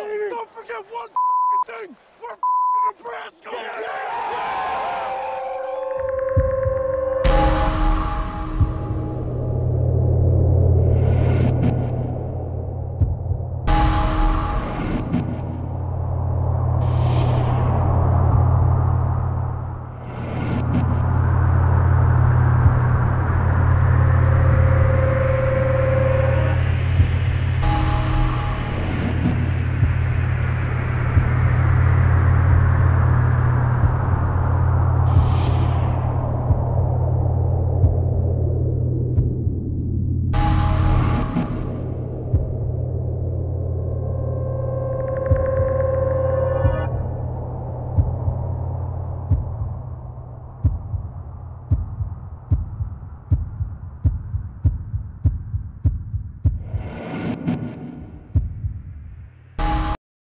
Don't forget one thing. We're Nebraska.